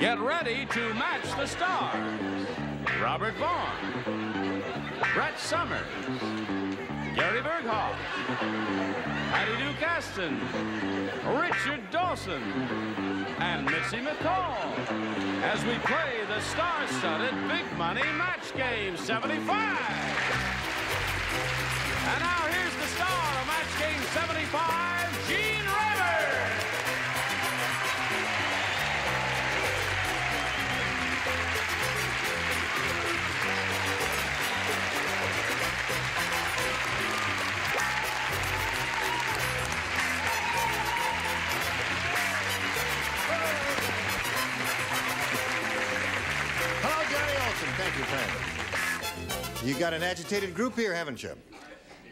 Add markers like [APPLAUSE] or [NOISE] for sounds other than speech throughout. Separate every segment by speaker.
Speaker 1: Get ready to match the stars. Robert Vaughn, Brett Somers, Gary Burghoff, Patty Duke Richard Dawson, and Mitzi McCall. As we play the star-studded Big Money Match Game 75. And now here's the star of Match Game 75,
Speaker 2: You got an agitated group here, haven't you?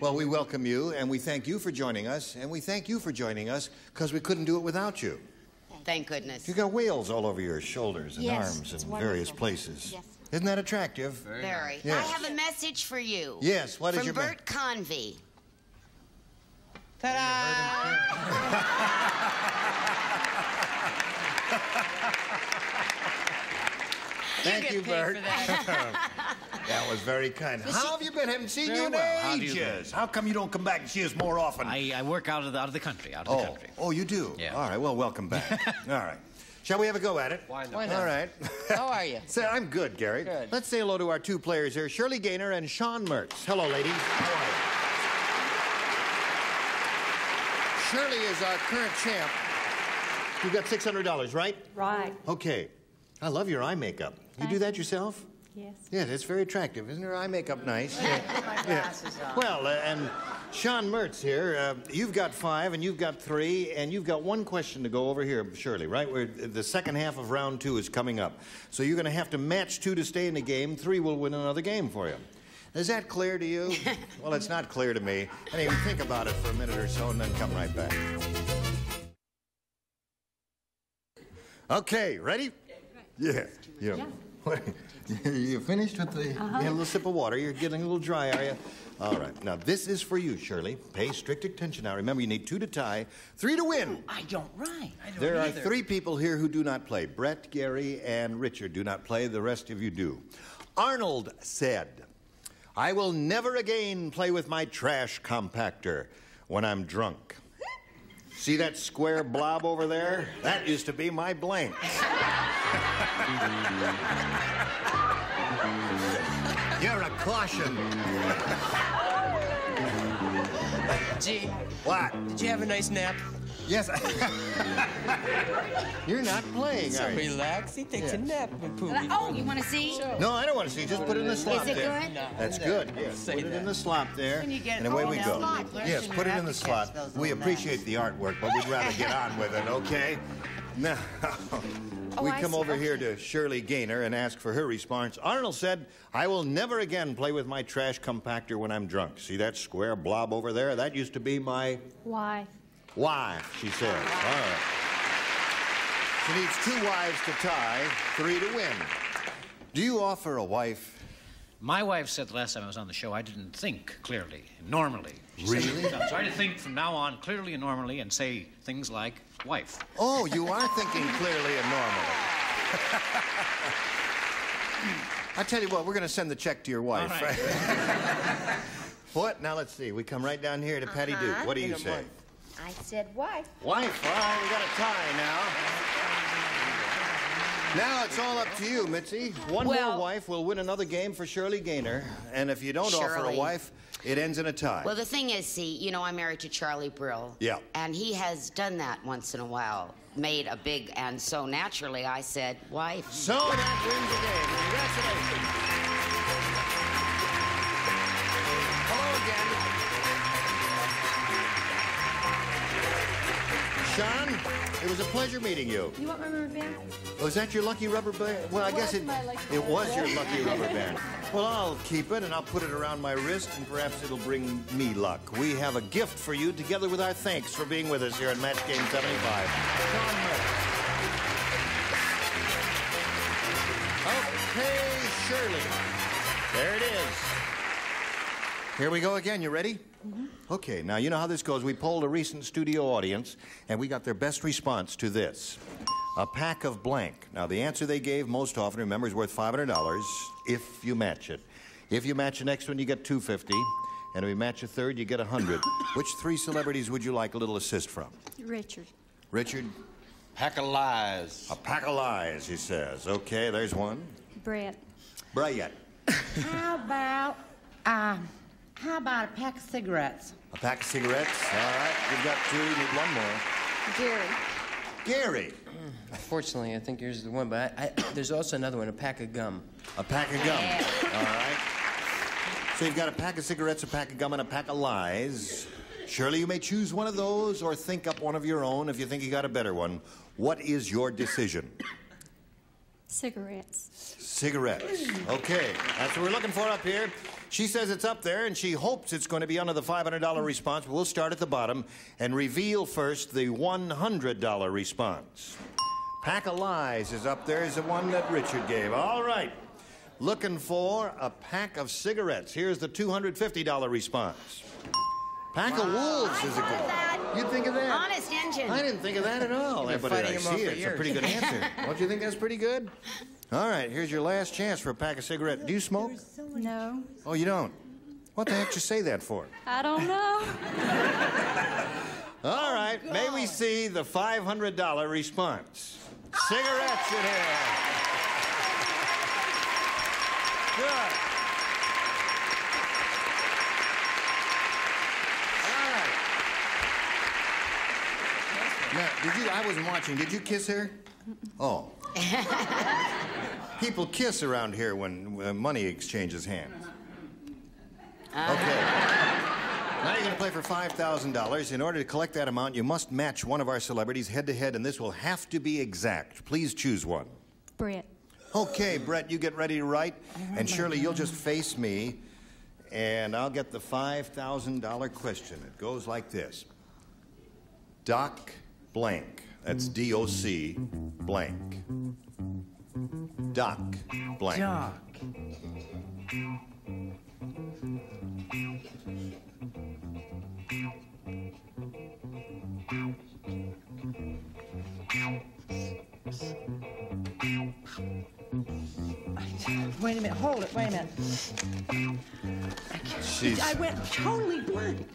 Speaker 2: Well, we welcome you, and we thank you for joining us, and we thank you for joining us because we couldn't do it without you.
Speaker 3: Thank goodness.
Speaker 2: You got whales all over your shoulders and
Speaker 4: Yes,
Speaker 2: arms
Speaker 4: it's
Speaker 2: and various places.
Speaker 4: Yes.
Speaker 2: Isn't that attractive?
Speaker 3: Very.
Speaker 2: Yes.
Speaker 3: I have a message for you.
Speaker 2: Yes, what is
Speaker 3: From
Speaker 2: your me-
Speaker 3: Bert Convy. [LAUGHS]
Speaker 2: Thank
Speaker 3: get
Speaker 2: you,
Speaker 3: paid
Speaker 2: Bert.
Speaker 3: that. [LAUGHS]
Speaker 2: That was very kind. How have you been? Haven't seen
Speaker 5: Very
Speaker 2: you in
Speaker 5: well. How you
Speaker 2: ages. How come you don't come back and see us more often?
Speaker 5: I, I work out of the out of the country, out of the
Speaker 2: oh,
Speaker 5: country.
Speaker 2: oh, you do?
Speaker 5: Yeah.
Speaker 2: All right, well, welcome back. [LAUGHS] All right. Shall we have a go at it?
Speaker 5: Why not?
Speaker 6: Why not?
Speaker 2: All right. [LAUGHS]
Speaker 6: How are you?
Speaker 2: Say, I'm good, Gary.
Speaker 6: Good.
Speaker 2: Let's say hello to our two players here, Shirley Gaynor and Sean Mertz. Hello, ladies. How are you? Shirley is our current champ. You've got $600, right?
Speaker 4: Right.
Speaker 2: Okay. I love your eye makeup. You do that yourself?
Speaker 4: Yes.
Speaker 2: Yeah, it's very attractive. Isn't her eye makeup nice? [LAUGHS] Yeah. Well, uh, and Sean Mertz here, uh, you've got five and you've got three, and you've got one question to go over here, Shirley, right? Where the second half of round two is coming up. So you're going to have to match two to stay in the game. Three will win another game for you. Is that clear to you? [LAUGHS] well, it's not clear to me. I Anyway, think about it for a minute or so and then come right back. Okay, ready? Yeah. Yeah. [LAUGHS] you finished with the uh-huh. you had a little sip of water? You're getting a little dry, are you? All right. Now this is for you, Shirley. Pay strict attention. Now remember, you need two to tie, three to win.
Speaker 6: I don't write. I don't
Speaker 2: There are three people here who do not play. Brett, Gary, and Richard do not play. The rest of you do. Arnold said, I will never again play with my trash compactor when I'm drunk. See that square blob over there? That used to be my blank. [LAUGHS] You're a caution.
Speaker 6: Gee,
Speaker 2: What?
Speaker 6: did you have a nice nap?
Speaker 2: Yes. You're not playing,
Speaker 6: So
Speaker 2: are you?
Speaker 6: relax. He takes a nap when pooping.
Speaker 4: Oh, you want to see?
Speaker 2: No, I don't want to see. Just put it in the slot
Speaker 4: Is it
Speaker 2: there.
Speaker 4: good?
Speaker 6: No.
Speaker 2: That's good. Yes.
Speaker 6: Say
Speaker 2: Put it in the slot there,
Speaker 3: When you get-
Speaker 2: and away we go.
Speaker 3: slot.
Speaker 2: Yes, put it in the slot. We appreciate the artwork, but we'd rather get on with it. Okay. [LAUGHS] Now, Oh, we
Speaker 4: I
Speaker 2: come
Speaker 4: see.
Speaker 2: over here to Shirley Gaynor and ask for her response. Arnold said, "I will never again play with my trash compactor when I'm drunk. See that square blob over there? That used to be my
Speaker 4: Why?
Speaker 2: wife." She said. All right. She needs two wives to tie, three to win. Do you offer a wife?
Speaker 5: My wife said the last time I was on the show I didn't think clearly, normally. She said,
Speaker 2: Really?
Speaker 5: I'm trying to think from now on clearly and normally and say things like wife.
Speaker 2: Oh, you are thinking clearly and normally. [LAUGHS] I tell you what, we're going to send the check to your wife.
Speaker 5: All right. [LAUGHS]
Speaker 2: what? Now let's see. We come right down here to Patty
Speaker 3: Uh-huh.
Speaker 2: Duke. What do you say?
Speaker 4: I said wife.
Speaker 2: Wife. All right, we got a tie now. Now it's all up to you, Mitzi. One more wife will win another game for Shirley Gaynor, and if you don't offer a wife, it ends in a tie.
Speaker 3: Well, the thing is, see, you know, I'm married to Charlie Brill.
Speaker 2: Yeah.
Speaker 3: And he has done that once in a while, made a big, and so naturally I said, wife.
Speaker 2: So that wins the game. Congratulations. Hello again. Sean, it was a pleasure meeting you.
Speaker 4: You want my rubber band?
Speaker 2: Oh, was that your lucky rubber band? Well, I guess it, it was your lucky rubber band. Well, I'll keep it and I'll put it around my wrist and perhaps it'll bring me luck. We have a gift for you together with our thanks for being with us here at Match Game 75. Sean Okay, Shirley. There it is. Here we go again. You ready? Okay, now you know how this goes. We polled a recent studio audience, and we got their best response to this. a pack of blank. Now, the answer they gave most often, remember, is worth $500 if you match it. If you match the next one, you get 250 and if you match a third, you get 100 [COUGHS] Which three celebrities would you like a little assist from?
Speaker 4: Richard.
Speaker 2: Richard?
Speaker 7: Pack of lies.
Speaker 2: A pack of lies, he says. Okay, there's one.
Speaker 4: Brett.
Speaker 2: Brian.
Speaker 8: How about, um, how about a pack of cigarettes?
Speaker 2: A pack of cigarettes. All right, you've got two. You need one more.
Speaker 4: Gary.
Speaker 2: Gary.
Speaker 6: Unfortunately, I think yours is the one, but I, I, there's also another one, a pack of gum.
Speaker 2: A pack of gum. All right. So you've got a pack of cigarettes, a pack of gum, and a pack of lies. Surely you may choose one of those or think up one of your own if you think you got a better one. What is your decision?
Speaker 4: Cigarettes.
Speaker 2: Cigarettes. Okay, that's what we're looking for up here. She says it's up there, and she hopes it's going to be under the $500 response. We'll start at the bottom and reveal first the $100 response. Pack of Lies is up there, is the one that Richard gave. All right. Looking for a pack of cigarettes. Here's the $250 response. Pack of Wolves is a good one. You think of that?
Speaker 3: Honest engine.
Speaker 2: I didn't think of that at all.
Speaker 6: You're
Speaker 2: but I see it.
Speaker 6: for
Speaker 2: It's a pretty good answer. [LAUGHS] Don't you think that's pretty good? All right, here's your last chance for a pack of cigarettes. Do you smoke?
Speaker 4: No.
Speaker 2: Oh, you don't? What the heck you say that for?
Speaker 4: I don't know. [LAUGHS]
Speaker 2: All oh, right, may we see the $500 response? Cigarettes in here. Good. All right. Now, did you? I wasn't watching. Did you kiss her? Oh. [LAUGHS] People kiss around here when uh, money exchanges hands. Okay. Now you're going to play for $5,000. In order to collect that amount, you must match one of our celebrities head to head, and this will have to be exact. Please choose one.
Speaker 4: Brett.
Speaker 2: Okay, Brett, you get ready to write. And Shirley, you'll just face me, and I'll get the $5,000 question. It goes like this Doc blank. That's D O C blank. Doc blank.
Speaker 8: Doc. Wait a minute, hold it, wait a minute.
Speaker 2: She's.
Speaker 8: I went totally blank.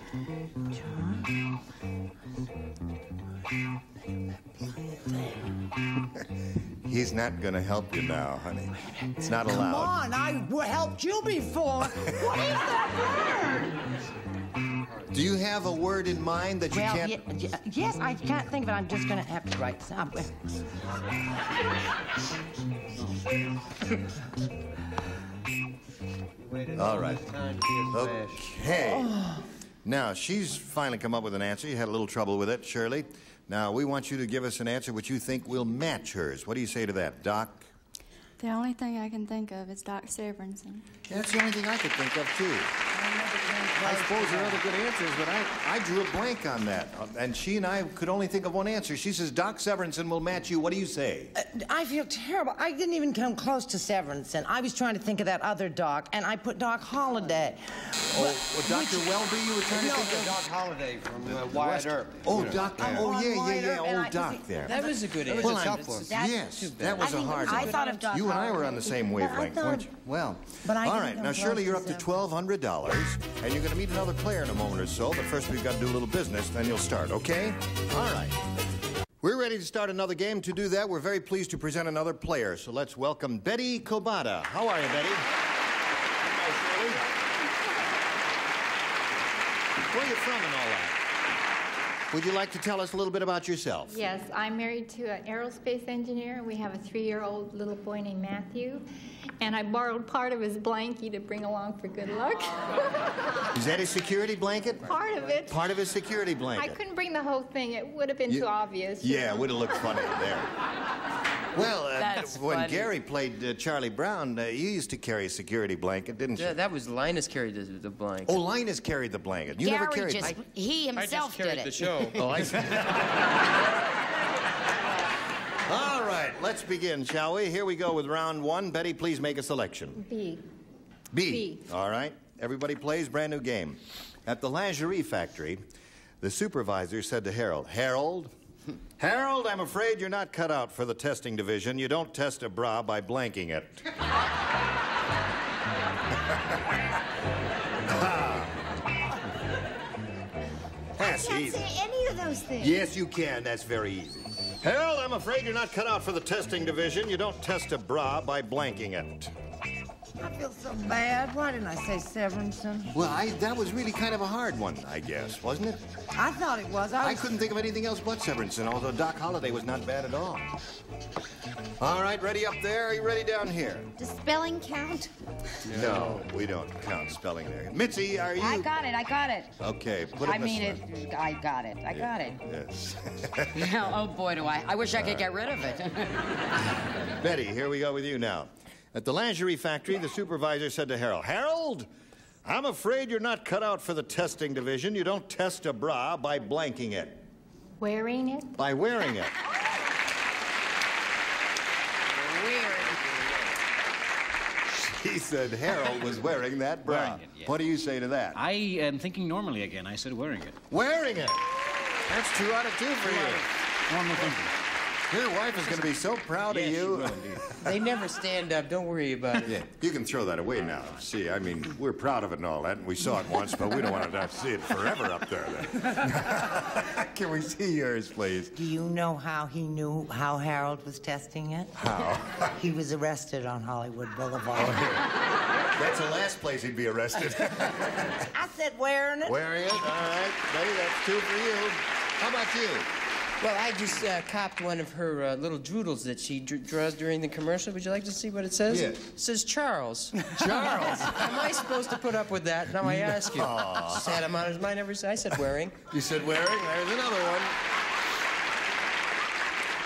Speaker 8: [LAUGHS]
Speaker 2: He's not going to help you now, honey. It's not allowed.
Speaker 8: Come on, I w- helped you before. [LAUGHS] what is that word?
Speaker 2: Do you have a word in mind that you
Speaker 8: Well,
Speaker 2: can't?
Speaker 8: ye- ye- yes, I can't think of it. I'm just gonna have to write something. [LAUGHS]
Speaker 2: All right. Okay. Oh. Now, she's finally come up with an answer. You had a little trouble with it, Shirley. Now, we want you to give us an answer which you think will match hers. What do you say to that, Doc?
Speaker 4: The only thing I can think of is Doc Severinsen.
Speaker 2: That's the only thing I could think of, too. I suppose there are other good answers, but I, I drew a blank on that. Uh, And she and I could only think of one answer. She says Doc Severinsen will match you. What do you say?
Speaker 8: I feel terrible. I didn't even come close to Severinsen. I was trying to think of that other doc, and I put Doc Holliday.
Speaker 2: Oh, well, Dr. Welby you were trying to
Speaker 7: No,
Speaker 2: think of?
Speaker 7: Doc Holliday from uh, Wyatt Earp.
Speaker 2: Oh, Doc. Oh, yeah, yeah, yeah.
Speaker 8: Earp, and I-
Speaker 2: Old Doc there.
Speaker 6: That was a good answer.
Speaker 2: Well,
Speaker 7: a
Speaker 2: I'm-
Speaker 7: tough one.
Speaker 2: yes, that was
Speaker 8: I
Speaker 2: a
Speaker 8: think-
Speaker 2: hard
Speaker 8: I thought of Doc
Speaker 2: You and I were on the same wavelength, weren't you? Well,
Speaker 8: But I
Speaker 2: all
Speaker 8: didn't
Speaker 2: right.
Speaker 8: know
Speaker 2: Now, Shirley, you're up to twelve hundred dollars, and you're going to meet another player in a moment or so. But first, we've got to do a little business. Then you'll start. Okay? All right. We're ready to start another game. To do that, we're very pleased to present another player. So let's welcome Betty Kobata. How are you, Betty? Hello, Shirley. Where are you from and all that? Would you like to tell us a little bit about yourself?
Speaker 9: Yes, I'm married to an aerospace engineer, we have a three-year-old little boy named Matthew. And I borrowed part of his blankie to bring along for good luck.
Speaker 2: Is that his security blanket?
Speaker 9: part of it.
Speaker 2: Part of his security blanket.
Speaker 9: I couldn't bring the whole thing. It would have been
Speaker 2: You-
Speaker 9: too obvious.
Speaker 2: Yeah, it would have looked funny there. Well, uh,
Speaker 6: That's [LAUGHS]
Speaker 2: when
Speaker 6: funny.
Speaker 2: Gary played uh, Charlie Brown, uh, you used to carry a security blanket, didn't you?
Speaker 6: Yeah, that was Linus carried the, the blank.
Speaker 2: oh, Linus carried the blanket. You never
Speaker 3: Gary
Speaker 2: carried
Speaker 3: just, he himself did it. the show. [LAUGHS]
Speaker 6: Oh, I see. [LAUGHS]
Speaker 2: All right, let's begin, shall we? Here we go with round one. Betty, please make a selection.
Speaker 9: B.
Speaker 2: B.
Speaker 9: B.
Speaker 2: All right. Everybody plays brand new game. At the lingerie factory, the supervisor said to Harold, Harold, [LAUGHS] Harold, I'm afraid you're not cut out for the testing division. You don't test a bra by blanking it. [LAUGHS] That's
Speaker 10: Can't
Speaker 2: easy.
Speaker 10: say any of those things.
Speaker 2: Yes, you can. That's very easy. Harold, I'm afraid you're not cut out for the testing division. You don't test a bra by blanking it.
Speaker 8: I feel so bad. Why didn't I say Severinsen?
Speaker 2: Well, I, that was really kind of a hard one, I guess, wasn't it?
Speaker 8: I thought it was. I
Speaker 2: I couldn't think of anything else but Severinsen, although Doc Holliday was not bad at all. All right, ready up there? Are you ready down here?
Speaker 10: Does spelling count?
Speaker 2: No, we don't count spelling there. Mitzi, are you?
Speaker 11: I got it. I got it.
Speaker 2: Okay, put it
Speaker 11: I mean
Speaker 2: way.
Speaker 11: it. I got it. I got it.
Speaker 2: Yes. [LAUGHS] [LAUGHS]
Speaker 3: oh boy, do I. I wish I could get rid of it.
Speaker 2: Betty, here we go with you now. At the lingerie factory, the supervisor said to Harold, Harold, I'm afraid you're not cut out for the testing division. You don't test a bra by blanking it,
Speaker 9: Wearing it?
Speaker 2: by wearing it. [LAUGHS] He said Harold was wearing that bra.
Speaker 5: Wearing it, yes.
Speaker 2: What do you say to that?
Speaker 5: I am thinking normally again. I said wearing it.
Speaker 2: Wearing it. That's two out of two for you.
Speaker 5: Normal thinking.
Speaker 2: Your wife is going to be so proud
Speaker 5: Yes,
Speaker 2: of
Speaker 5: she
Speaker 2: you.
Speaker 5: will. [LAUGHS]
Speaker 6: They never stand up. Don't worry about it.
Speaker 2: Yeah, you can throw that away now. See, I mean, we're proud of it and all that, and we saw it once, but we don't want to see it forever up there. Then. [LAUGHS] can we see yours, please?
Speaker 8: Do you know how he knew how Harold was testing it?
Speaker 2: How? [LAUGHS]
Speaker 8: He was arrested on Hollywood Boulevard.
Speaker 2: Oh, that's the last place he'd be arrested.
Speaker 8: I said wearing it.
Speaker 2: Wearing it? All right, buddy. that's two for you. How about you?
Speaker 6: Well, I just uh, copped one of her uh, little doodles that she dr- draws during the commercial. Would you like to see what it says?
Speaker 2: Yeah.
Speaker 6: It says Charles. [LAUGHS]
Speaker 2: Charles. [LAUGHS]
Speaker 6: Am I supposed to put up with that? Now I ask you. Just had him on his mind ever since. I said wearing.
Speaker 2: You said wearing. There's another one.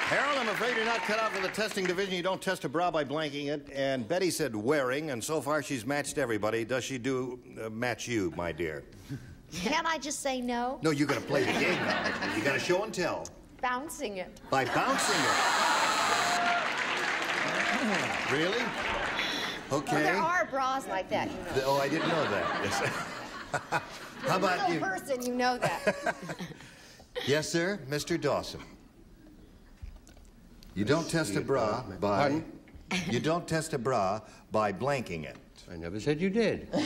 Speaker 2: Harold, I'm afraid you're not cut out for the testing division. You don't test a bra by blanking it. And Betty said wearing, and so far she's matched everybody. Does she do uh, match you, my dear?
Speaker 10: Can't I just say no?
Speaker 2: No, you got to play the game now. You got to show and tell
Speaker 10: Bouncing it.
Speaker 2: by bouncing it. Really? Oh, okay.
Speaker 10: Well, there are bras like that, you know.
Speaker 2: Oh, I didn't know that. Yes. [LAUGHS] How about
Speaker 10: Little
Speaker 2: you?
Speaker 10: person, you know that. [LAUGHS]
Speaker 2: Yes, sir, Mr. Dawson. You don't test a bra by.
Speaker 7: Pardon?
Speaker 2: You don't test a bra by blanking it.
Speaker 7: I never said you did. [LAUGHS] Why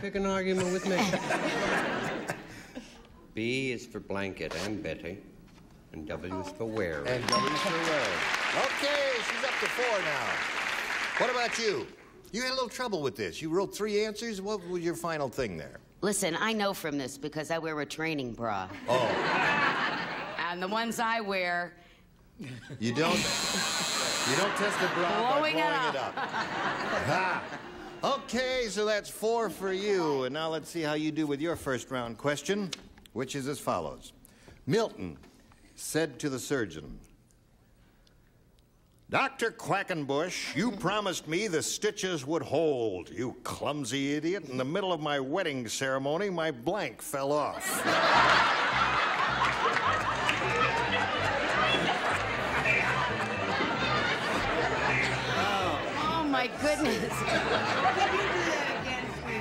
Speaker 7: pick an argument with me? B is for blanket and Betty, and W is for wear.
Speaker 2: And W is for wearing. Okay, she's up to four now. What about you? You had a little trouble with this. You wrote three answers. What was your final thing there?
Speaker 3: Listen, I know from this because I wear a training bra.
Speaker 2: Oh, [LAUGHS]
Speaker 3: And the ones I wear,
Speaker 2: you don't. You don't test a bra by
Speaker 3: Blowing
Speaker 2: blowing
Speaker 3: it
Speaker 2: it up. Ha. Okay, so that's four for you. And now let's see how you do with your first round question, which is as follows Milton said to the surgeon, Dr. Quackenbush, you [LAUGHS] promised me the stitches would hold. You clumsy idiot. In the middle of my wedding ceremony, my blank fell off. [LAUGHS]
Speaker 3: Oh, oh my goodness. [LAUGHS]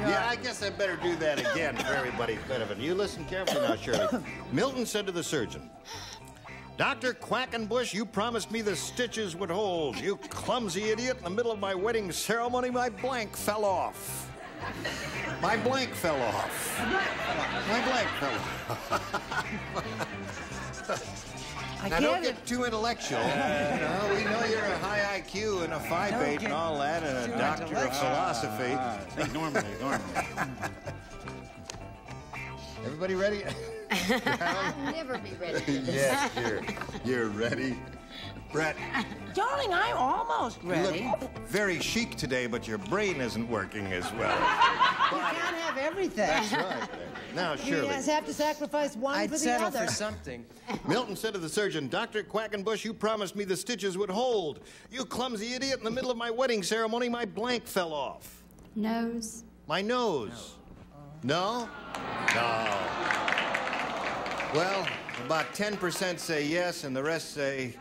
Speaker 2: Yeah, I guess I better do that again for everybody's benefit. You listen carefully now, Shirley. [LAUGHS] Milton said to the surgeon, Dr. Quackenbush, you promised me the stitches would hold. You clumsy idiot. In the middle of my wedding ceremony, my blank fell off. My blank fell off. My blank fell off. [LAUGHS]
Speaker 8: I
Speaker 2: now,
Speaker 8: get
Speaker 2: don't
Speaker 8: it.
Speaker 2: get too intellectual. [LAUGHS] you know, we know you're a high IQ and a phi
Speaker 8: Don't
Speaker 2: bate
Speaker 8: get
Speaker 2: and all that, and a doctor of philosophy. [LAUGHS]
Speaker 5: Uh, think normally, normally.
Speaker 2: Everybody ready?
Speaker 10: I'll never be ready.
Speaker 2: yes, you're, you're ready. Brett, [LAUGHS]
Speaker 8: Darling, I'm almost
Speaker 2: you
Speaker 8: ready.
Speaker 2: look very chic today, but your brain isn't working as well. [LAUGHS]
Speaker 8: You can't have everything.
Speaker 2: That's right. Now, surely.
Speaker 8: You
Speaker 2: Shirley.
Speaker 8: just have to sacrifice one
Speaker 6: I'd
Speaker 8: for the
Speaker 6: settle
Speaker 8: other.
Speaker 6: for something. [LAUGHS]
Speaker 2: Milton said to the surgeon, Dr. Quackenbush, you promised me the stitches would hold. You clumsy idiot, in the middle of my wedding ceremony, my blank fell off.
Speaker 4: Nose.
Speaker 2: My nose. No? No. Well, about 10% say yes, and the rest say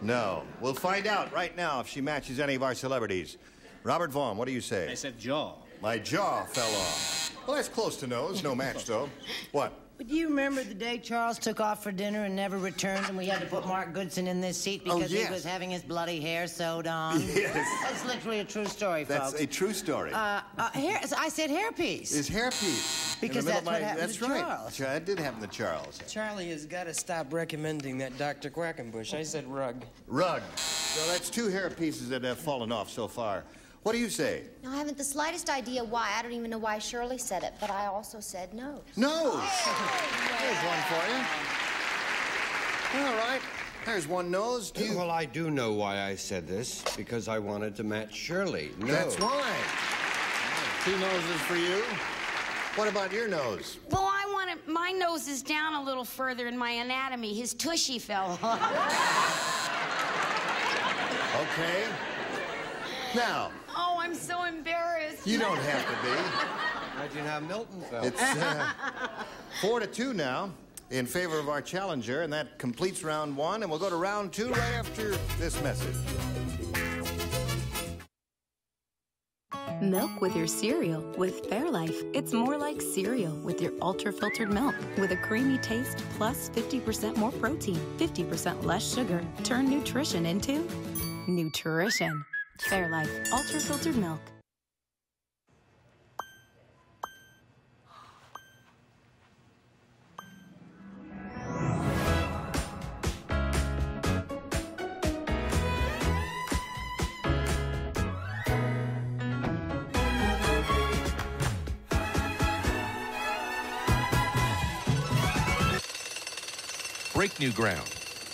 Speaker 2: no. We'll find out right now if she matches any of our celebrities. Robert Vaughn, what do you say?
Speaker 5: I said jaw.
Speaker 2: My jaw fell off. Well, that's close to nose. No match, though. What?
Speaker 8: Do you remember the day Charles took off for dinner and never returned, and we had to put Mark Goodson in this seat
Speaker 2: Oh,
Speaker 8: because
Speaker 2: yes.
Speaker 8: he was having his bloody hair sewed on? [LAUGHS]
Speaker 2: Yes.
Speaker 8: That's literally a true story,
Speaker 2: That's
Speaker 8: folks.
Speaker 2: a true story.
Speaker 8: Uh, uh, hair, I said hairpiece.
Speaker 2: Is hairpiece. in
Speaker 8: Because that's
Speaker 2: of
Speaker 8: what happened
Speaker 2: That's
Speaker 8: to
Speaker 2: right.
Speaker 8: Charles.
Speaker 2: That did happen to Charles.
Speaker 6: Charlie has got to stop recommending that Dr. Quackenbush. I said rug.
Speaker 2: Rug. So that's two hair pieces that have fallen off so far. What do you say?
Speaker 10: No, I haven't the slightest idea why. I don't even know why Shirley said it, but I also said no.
Speaker 2: No. Oh, [LAUGHS] There's one for you. All right. There's one nose. Do you...
Speaker 7: Well, I do know why I said this, because I wanted to match Shirley. No.
Speaker 2: That's why. Two noses for you. What about your nose?
Speaker 3: Well, I want to. My nose is down a little further in my anatomy. His tushy fell off. [LAUGHS]
Speaker 2: Okay. Now,
Speaker 3: oh, I'm so embarrassed.
Speaker 2: you don't have to be.
Speaker 7: Imagine how Milton felt.
Speaker 2: It's uh, four to two now in favor of our challenger, and that completes round one. And we'll go to round two right after this message.
Speaker 12: Milk with your cereal with Fairlife. It's more like cereal with your ultra filtered milk with a creamy taste plus 50% more protein, 50% less sugar. Turn nutrition into nutrition. Fairlife ultra filtered milk.
Speaker 13: Break new ground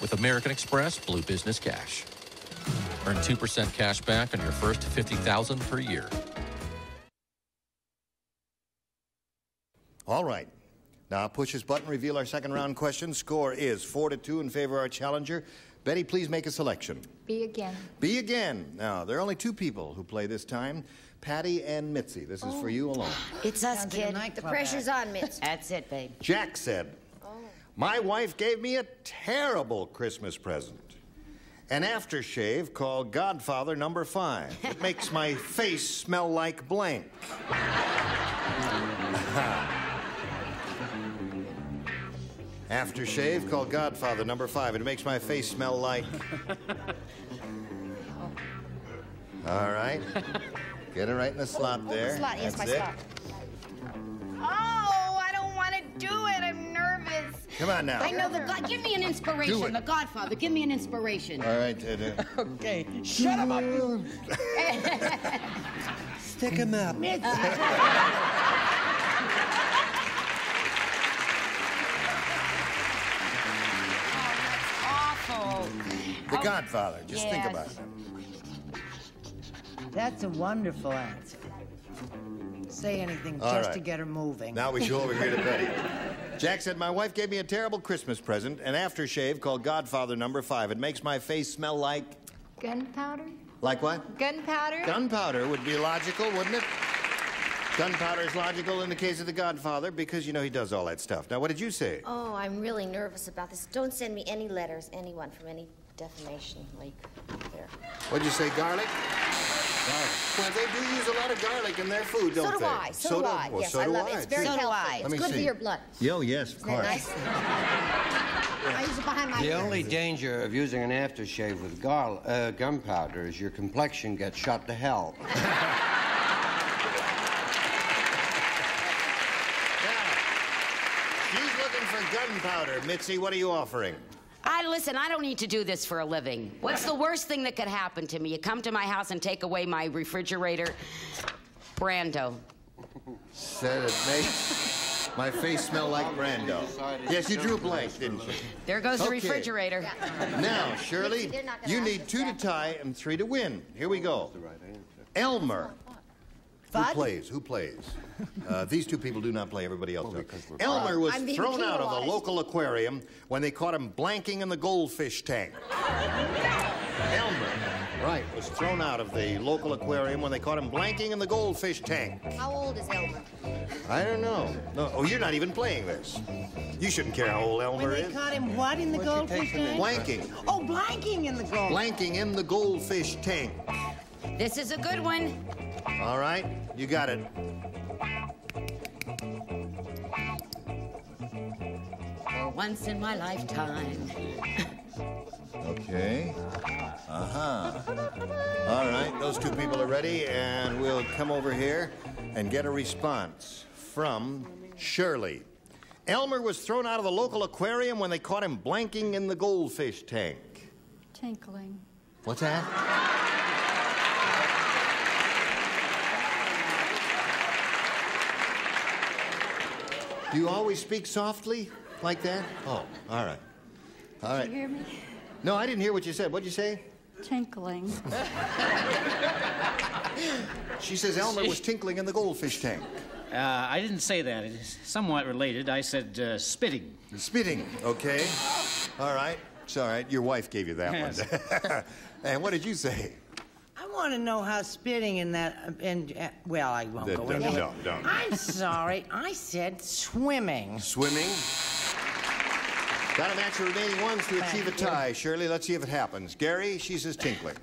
Speaker 13: with American Express Blue Business Cash. Earn 2% cash back on your first 50000 per year.
Speaker 2: All right. Now push this button, reveal our second round question. Score is four to two in favor of our challenger. Betty, please make a selection.
Speaker 9: Be again.
Speaker 2: B again. Now, there are only two people who play this time Patty and Mitzi. This is for you oh. alone.
Speaker 3: It's us,
Speaker 8: Sounds like
Speaker 3: kid.
Speaker 8: nightclub
Speaker 10: The pressure's
Speaker 8: act.
Speaker 10: on, Mitzi. [LAUGHS]
Speaker 3: That's it, babe.
Speaker 2: Jack said, oh. My wife gave me a terrible Christmas present. An aftershave called Godfather number five. It [LAUGHS] makes my face smell like blank. Aftershave called Godfather number five. It makes my face smell like. [LAUGHS] All right. Get it right in the slot
Speaker 10: Oh,
Speaker 2: there.
Speaker 10: the slot. Yes,
Speaker 2: That's
Speaker 10: my
Speaker 2: it.
Speaker 10: slot.
Speaker 2: Come on now.
Speaker 3: I know the God. Give me an
Speaker 2: Do
Speaker 3: inspiration.
Speaker 2: it.
Speaker 3: The Godfather. Give me an inspiration.
Speaker 2: All right. uh, [LAUGHS] uh,
Speaker 6: Okay, shut him up. [LAUGHS] Stick him up.
Speaker 2: The Godfather. Just think about it.
Speaker 8: That's a wonderful answer. Say anything
Speaker 2: All
Speaker 8: just
Speaker 2: right.
Speaker 8: to get her moving.
Speaker 2: Now we go over here to Betty. [LAUGHS] Jack said, My wife gave me a terrible Christmas present, an aftershave called Godfather number five. It makes my face smell like.
Speaker 9: Gunpowder?
Speaker 2: Like what?
Speaker 9: Gunpowder?
Speaker 2: Gunpowder would be logical, wouldn't it? Gunpowder is logical in the case of the Godfather because, you know, he does all that stuff. Now, what did you say?
Speaker 10: Oh, I'm really nervous about this. Don't send me any letters, anyone, from any defamation leak there.
Speaker 2: What'd you say, garlic? Well, they do use a lot of garlic in their food, don't
Speaker 10: so do
Speaker 2: they?
Speaker 10: I. So, do I.
Speaker 2: well,
Speaker 10: yes,
Speaker 2: so
Speaker 10: I love
Speaker 2: I.
Speaker 10: it. It's very
Speaker 2: too.
Speaker 10: healthy.
Speaker 2: Let
Speaker 10: It's
Speaker 2: me
Speaker 10: good for
Speaker 2: see.
Speaker 10: your blood.
Speaker 2: Yo, yes, of course.
Speaker 10: nice? [LAUGHS] I use it behind my
Speaker 7: The
Speaker 10: ear.
Speaker 7: only danger of using an aftershave with gar- uh, gunpowder is your complexion gets shot to hell. [LAUGHS]
Speaker 2: She's looking for gunpowder. Mitzi, what are you offering?
Speaker 3: I listen. I don't need to do this for a living. What's the worst thing that could happen to me? You come to my house and take away my refrigerator. Brando.
Speaker 2: Said it makes my face smell like Brando. Yes, you drew a blank, didn't you?
Speaker 3: There goes the
Speaker 2: Okay.
Speaker 3: refrigerator.
Speaker 2: Now, Shirley,
Speaker 10: They're not gonna
Speaker 2: you need two to tie and three to win. Here we go. Elmer. Who plays? Who plays? Uh, these two people do not play. Everybody else does. Elmer was
Speaker 10: I'm
Speaker 2: thrown out of
Speaker 10: the
Speaker 2: local aquarium when they caught him blanking in the goldfish tank. Elmer, right, was thrown out of the local aquarium when they caught him blanking in the goldfish tank.
Speaker 10: How old is Elmer?
Speaker 2: I don't know. No, oh, you're not even playing this. You shouldn't care how old Elmer
Speaker 8: when
Speaker 2: Elmer
Speaker 8: they
Speaker 2: is.
Speaker 8: caught him what in the goldfish tank?
Speaker 2: Blanking.
Speaker 8: Oh, blanking in the gold.
Speaker 2: Blanking in the goldfish tank.
Speaker 3: This is a good one.
Speaker 2: All right, you got it.
Speaker 14: For once in my lifetime.
Speaker 2: Okay. Uh huh. All right, those two people are ready, and we'll come over here and get a response from Shirley. Elmer was thrown out of the local aquarium when they caught him blanking in the goldfish tank.
Speaker 4: Tinkling.
Speaker 2: What's that? Do you always speak softly like that? Oh, all right. All right.
Speaker 4: Did you hear me?
Speaker 2: No, I didn't hear what you said. What'd you say?
Speaker 4: Tinkling. [LAUGHS]
Speaker 2: She says Elmer was tinkling in the goldfish tank.
Speaker 5: Uh, I didn't say that. It is somewhat related. I said uh, spitting.
Speaker 2: Spitting, okay. All right. It's all right. Your wife gave you that
Speaker 5: Yes.
Speaker 2: one. [LAUGHS] and what did you say?
Speaker 8: I want to know how spitting in that, and uh, well, I won't
Speaker 2: No,
Speaker 8: go
Speaker 2: no,
Speaker 8: into
Speaker 2: no,
Speaker 8: it.
Speaker 2: don't.
Speaker 8: I'm sorry. I said swimming.
Speaker 2: Swimming. Got to match your remaining ones to achieve a
Speaker 8: Thank you.
Speaker 2: tie. Shirley, let's see if it happens. Gary, she says tinkling.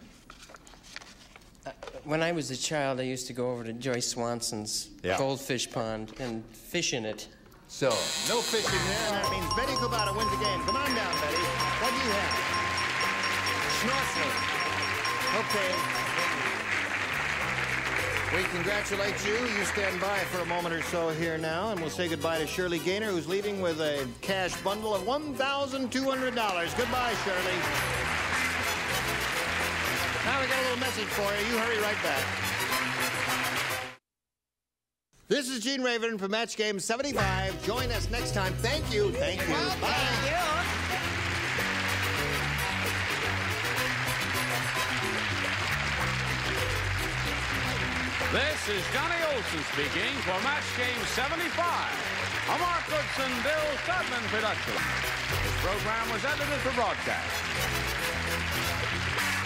Speaker 6: When I was a child, I used to go over to Joyce Swanson's
Speaker 2: Yeah.
Speaker 6: goldfish pond and fish in it.
Speaker 2: So, no fishing there, and that means Betty Kubata wins the game. Come on down, Betty. What do you have? Snorkeling. Okay. We congratulate you. You stand by for a moment or so here now, and we'll say goodbye to Shirley Gaynor, who's leaving with a cash bundle of $1,200. Goodbye, Shirley. Now we got a little message for you. You hurry right back. This is Gene Rayburn from Match Game 75. Join us next time. Thank you. Thank you. Bye.
Speaker 1: This is Johnny Olson speaking for Match Game 75, a Mark Goodson, Bill Todman production. This program was edited for broadcast.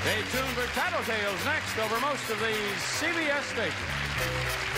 Speaker 1: Stay tuned for Tattletales next over most of these CBS stations.